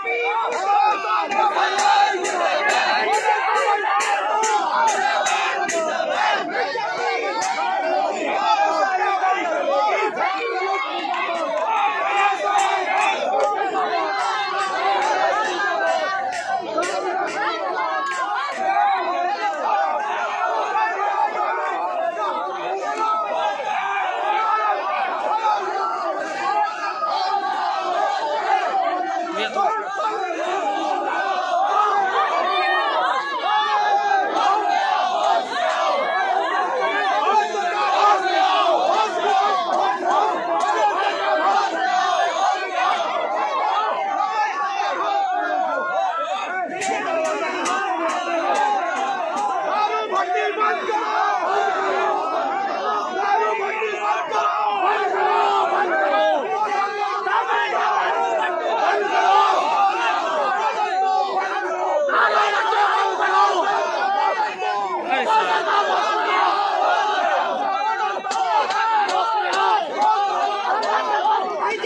Happy mira,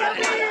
Colombia.